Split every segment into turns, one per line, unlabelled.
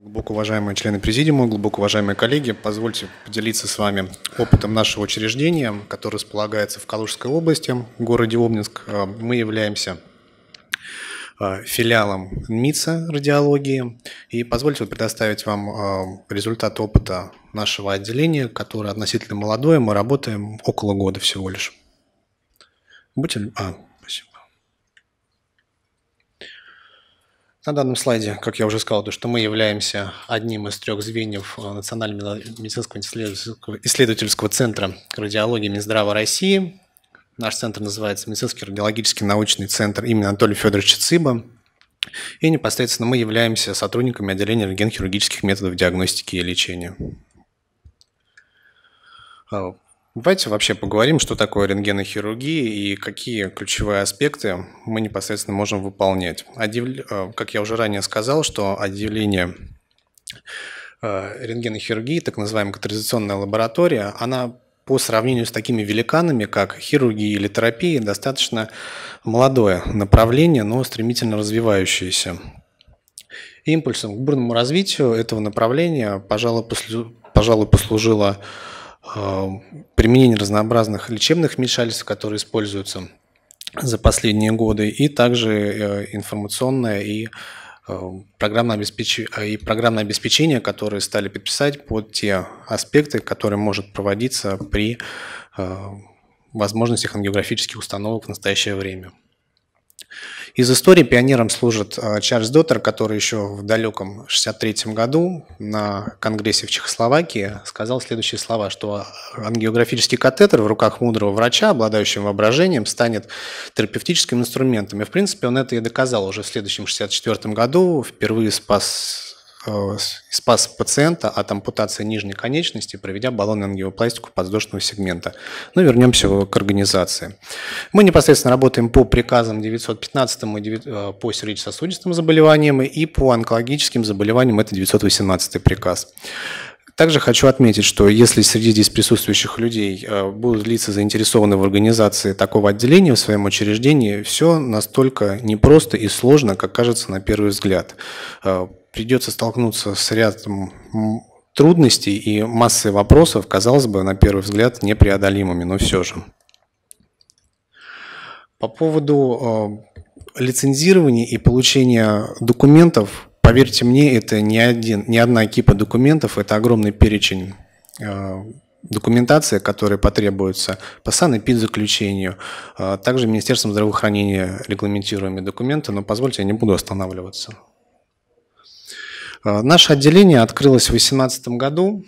Глубоко уважаемые члены президиума, глубоко уважаемые коллеги, позвольте поделиться с вами опытом нашего учреждения, которое располагается в Калужской области, в городе Обнинск. Э, мы являемся э, филиалом МИЦа радиологии. И позвольте предоставить вам э, результат опыта нашего отделения, которое относительно молодое. Мы работаем около года всего лишь. Будьте... А, На данном слайде, как я уже сказал, то, что мы являемся одним из трех звеньев э, Национального медицинского исследовательского центра радиологии Минздрава России. Наш центр называется Медицинский радиологический научный центр имени Анатолия Федоровича Цыба. И непосредственно мы являемся сотрудниками отделения рентген-хирургических методов диагностики и лечения. Давайте вообще поговорим, что такое рентгенохирургия и какие ключевые аспекты мы непосредственно можем выполнять. Э, как я уже ранее сказал, что отделение э, рентгенохирургии, так называемая катализационная лаборатория, она по сравнению с такими великанами, как хирургия или терапия, достаточно молодое направление, но стремительно развивающееся. Импульсом к бурному развитию этого направления, пожалуй, послужило применение разнообразных лечебных вмешательств, которые используются за последние годы, и также э, информационное и э, программное обеспечение, и программное обеспечение, которые стали подписать под те аспекты, которые может проводиться при возможностях ангиографических установок в настоящее время. Из истории пионером служит а, Чарльз Доттер, который еще в далеком 63 году на Конгрессе в Чехословакии сказал следующие слова, что ангиографический катетер в руках мудрого врача, обладающего воображением, станет терапевтическим инструментом. И, в принципе, он это и доказал уже в следующем 64 году, впервые спас спас пациента от ампутации нижней конечности, проведя баллонную ангиопластику подвздошного сегмента. Но ну, вернемся к организации. Мы непосредственно работаем по приказам 915 э, по сердечно-сосудистым заболеваниям и по онкологическим заболеваниям, это 918 приказ. Также хочу отметить, что если среди здесь присутствующих людей э, будут лица заинтересованы в организации такого отделения в своем учреждении, все настолько непросто и сложно, как кажется на первый взгляд придется столкнуться с рядом трудностей и массой вопросов, казалось бы, на первый взгляд, непреодолимыми, но все же. По поводу э, лицензирования и получения документов, поверьте мне, это не, один, не одна кипа документов, это огромный перечень э, документации, которая потребуется по санэпидзаключению, э, также Министерством здравоохранения регламентируемые документы, но позвольте, я не буду останавливаться. А, наше отделение открылось в 2018 году,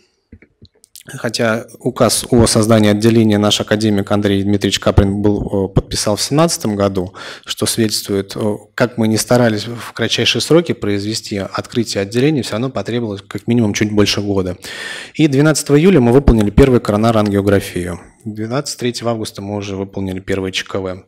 хотя указ о создании отделения наш академик Андрей Дмитриевич Каприн был, э, подписал в 2017 году, что свидетельствует, э, как мы не старались в кратчайшие сроки произвести открытие отделения, все равно потребовалось как минимум чуть больше года. И 12 июля мы выполнили первый коронар ангиографию. 12, 3 августа мы уже выполнили первые ЧКВ.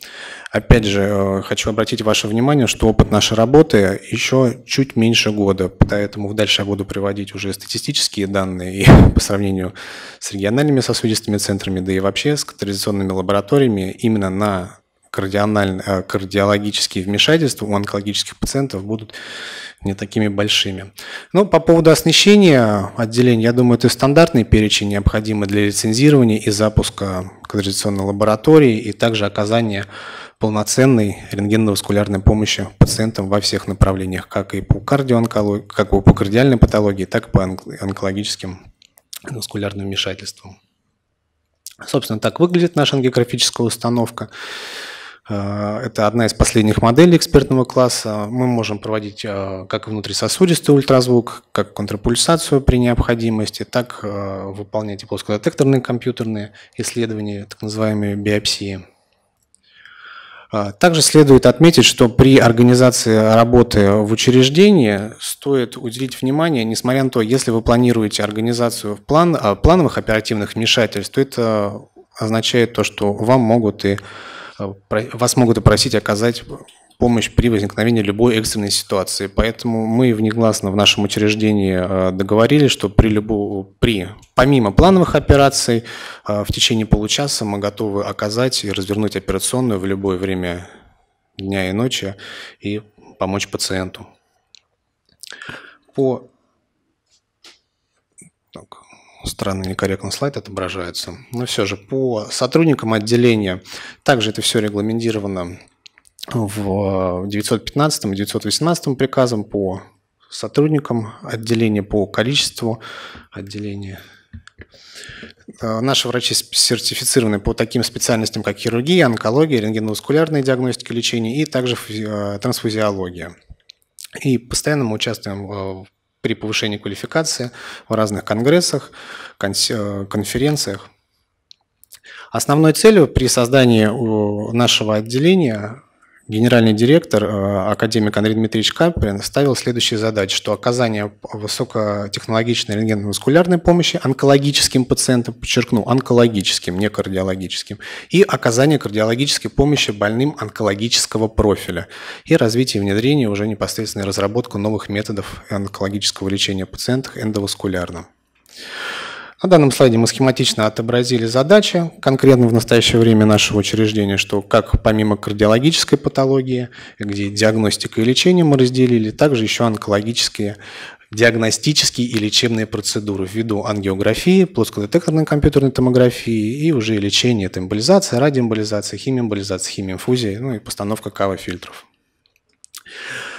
Опять же, э, хочу обратить ваше внимание, что опыт нашей работы еще чуть меньше года, поэтому дальше я буду приводить уже статистические данные и по сравнению с региональными сосудистыми центрами, да и вообще с катализационными лабораториями именно на кардиологические вмешательства у онкологических пациентов будут не такими большими. Ну, по поводу оснащения отделения, я думаю, это стандартный перечень, необходимый для лицензирования и запуска квалификационной лаборатории, и также оказания полноценной рентгенно-васкулярной помощи пациентам во всех направлениях, как и по кардиоонкологии, как и по кардиальной патологии, так и по онкологическим васкулярным вмешательствам. Собственно, так выглядит наша ангиографическая установка. Э, это одна из последних моделей экспертного класса. Мы можем проводить э, как внутрисосудистый ультразвук, как контрапульсацию при необходимости, так э, выполнять и плоскодетекторные компьютерные исследования, так называемые биопсии. Также следует отметить, что при организации работы в учреждении стоит уделить внимание, несмотря на то, если вы планируете организацию в план, плановых оперативных вмешательств, то это означает то, что вам могут и вас могут попросить оказать помощь при возникновении любой экстренной ситуации. Поэтому мы внегласно в нашем учреждении э, договорились, что при, любо, при помимо плановых операций э, в течение получаса мы готовы оказать и развернуть операционную в любое время дня и ночи и помочь пациенту. По Так, странно, некорректно слайд отображается. Но все же по сотрудникам отделения также это все регламентировано в 915 и 918 приказом по сотрудникам отделения, по количеству отделения. Э, наши врачи сертифицированы по таким специальностям, как хирургия, онкология, рентгеноваскулярная диагностика, лечение и также э, трансфузиология. И постоянно мы участвуем при повышении квалификации в разных конгрессах, э, конференциях. Основной целью при создании нашего отделения генеральный директор, э, академик Андрей Дмитриевич Каприн, ставил следующие задачи, что оказание высокотехнологичной рентгеноваскулярной помощи онкологическим пациентам, подчеркну, онкологическим, не кардиологическим, и оказание кардиологической помощи больным онкологического профиля, и развитие и внедрение уже непосредственной разработку новых методов онкологического лечения пациентов эндоваскулярно. На данном слайде мы схематично отобразили задачи конкретно в настоящее время нашего учреждения, что как помимо кардиологической патологии, где диагностика и лечение мы разделили, также еще онкологические диагностические и лечебные процедуры ввиду ангиографии, плоскодетекторной компьютерной томографии и уже лечение, это эмболизация, радиоэмболизация, химиэмболизация, химиинфузия, ну и постановка кава-фильтров.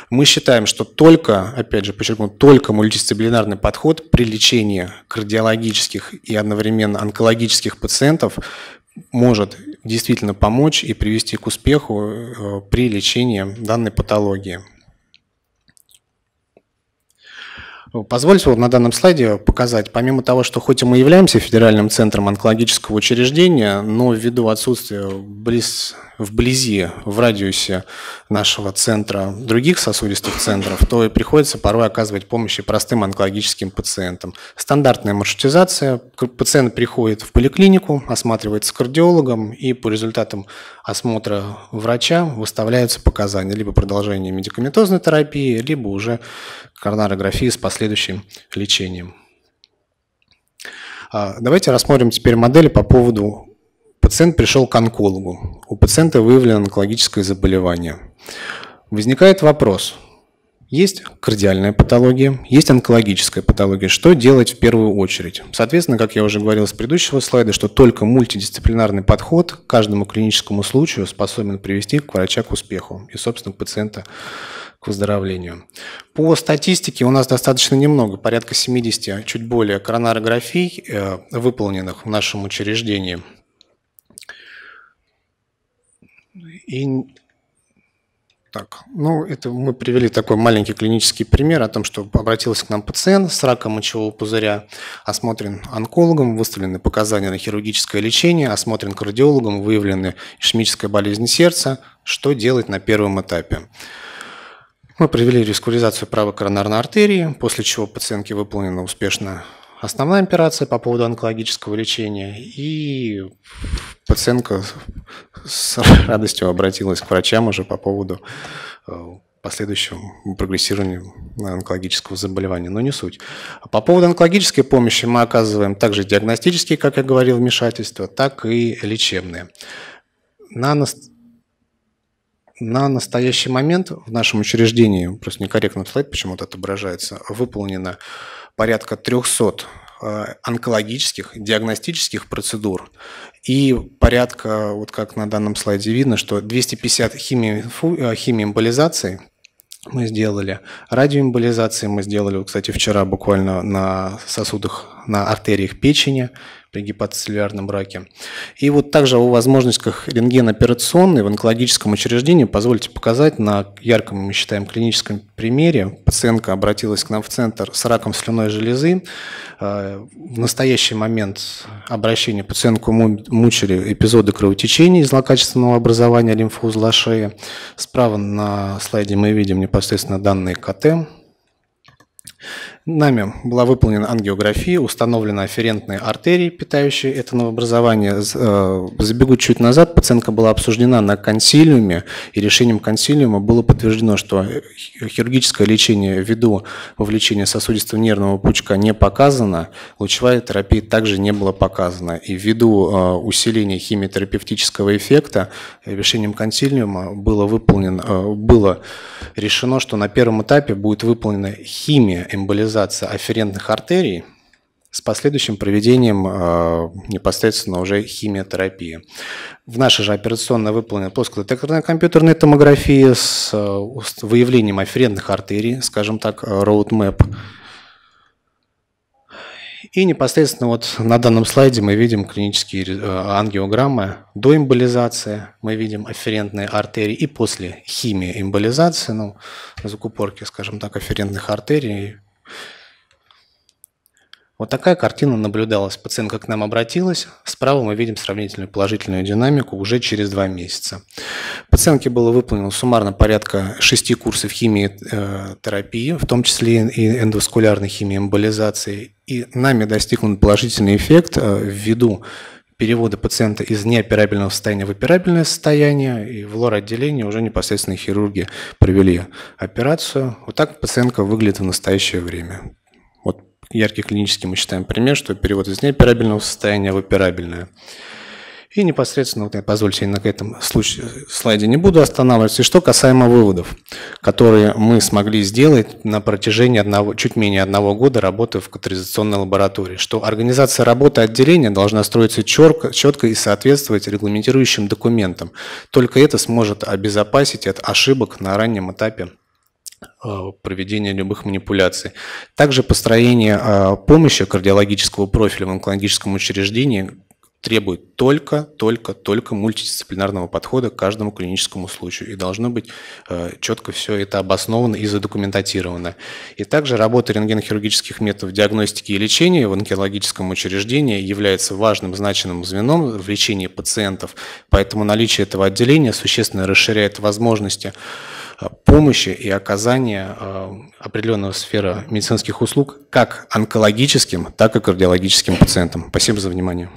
Мы считаем, что только, опять же, подчеркну, только мультидисциплинарный подход при лечении кардиологических и одновременно онкологических пациентов может действительно помочь и привести к успеху э, при лечении данной патологии. Позвольте вот на данном слайде показать, помимо того, что хоть и мы являемся федеральным центром онкологического учреждения, но ввиду отсутствия близ вблизи, в радиусе нашего центра, других сосудистых центров, то и приходится порой оказывать помощь и простым онкологическим пациентам. Стандартная маршрутизация. Пациент приходит в поликлинику, осматривается кардиологом, и по результатам осмотра врача выставляются показания либо продолжение медикаментозной терапии, либо уже коронарографии с последующим лечением. А, давайте рассмотрим теперь модели по поводу Пациент пришел к онкологу. У пациента выявлено онкологическое заболевание. Возникает вопрос. Есть кардиальная патология, есть онкологическая патология. Что делать в первую очередь? Соответственно, как я уже говорил с предыдущего слайда, что только мультидисциплинарный подход к каждому клиническому случаю способен привести к врача к успеху и, собственно, пациента к выздоровлению. По статистике у нас достаточно немного, порядка 70, чуть более коронарографий, э, выполненных в нашем учреждении – И так, ну, это мы привели такой маленький клинический пример о том, что обратился к нам пациент с раком мочевого пузыря, осмотрен онкологом, выставлены показания на хирургическое лечение, осмотрен кардиологом, выявлены ишемическая болезнь сердца. Что делать на первом этапе? Мы провели рескуризацию правой коронарной артерии, после чего пациентке выполнена успешно основная операция по поводу онкологического лечения, и пациентка с радостью обратилась к врачам уже по поводу э, последующего прогрессирования онкологического заболевания, но не суть. По поводу онкологической помощи мы оказываем также диагностические, как я говорил, вмешательства, так и лечебные. На, на настоящий момент в нашем учреждении, просто некорректно слайд почему-то отображается, выполнено порядка 300 э, онкологических, диагностических процедур. И порядка, вот как на данном слайде видно, что 250 химии, э, химиэмболизаций мы сделали, радиоэмболизации мы сделали, кстати, вчера буквально на сосудах, на артериях печени, при гепатоцеллюлярном раке. И вот также о возможностях рентгеноперационной в онкологическом учреждении позвольте показать на ярком, мы считаем, клиническом примере. Пациентка обратилась к нам в центр с раком слюной железы. Э, в настоящий момент обращения пациентку мучили эпизоды кровотечения из злокачественного образования лимфоузла шеи. Справа на слайде мы видим непосредственно данные КТ Нами была выполнена ангиография, установлены афферентные артерии, питающие это новообразование. Э, забегу чуть назад, пациентка была обсуждена на консилиуме, и решением консилиума было подтверждено, что хирургическое лечение ввиду вовлечения сосудистого нервного пучка не показано, лучевая терапия также не была показана. И ввиду э, усиления химиотерапевтического эффекта решением консилиума было, выполнено, э, было решено, что на первом этапе будет выполнена химия эмболизация афферентных артерий с последующим проведением э, непосредственно уже химиотерапии. В нашей же операционной выполнена плоскодетекторная компьютерная томография с, с выявлением афферентных артерий, скажем так, roadmap, и непосредственно вот на данном слайде мы видим клинические э, ангиограммы до эмболизации, мы видим афферентные артерии и после химии эмболизации, ну, закупорки, скажем так, афферентных артерий, вот такая картина наблюдалась. Пациентка к нам обратилась. Справа мы видим сравнительную положительную динамику уже через два месяца. Пациентке было выполнено суммарно порядка шести курсов химии терапии, в том числе и эндоваскулярной химии эмболизации. И нами достигнут положительный эффект э, ввиду перевода пациента из неоперабельного состояния в операбельное состояние, и в лор-отделении уже непосредственно хирурги провели операцию. Вот так пациентка выглядит в настоящее время яркий клинический мы считаем пример, что перевод из неоперабельного состояния в операбельное. И непосредственно, вот я позвольте, на этом случае, слайде не буду останавливаться. И что касаемо выводов, которые мы смогли сделать на протяжении одного, чуть менее одного года работы в катализационной лаборатории, что организация работы отделения должна строиться четко, четко и соответствовать регламентирующим документам. Только это сможет обезопасить от ошибок на раннем этапе Э, проведения любых манипуляций. Также построение э, помощи кардиологического профиля в онкологическом учреждении требует только, только, только мультидисциплинарного подхода к каждому клиническому случаю. И должно быть э, четко все это обосновано и задокументировано. И также работа рентгенохирургических методов диагностики и лечения в онкологическом учреждении является важным значимым звеном в лечении пациентов. Поэтому наличие этого отделения существенно расширяет возможности Э, помощи и оказания э, определенного сферы медицинских услуг как онкологическим, так и кардиологическим пациентам. Спасибо за внимание.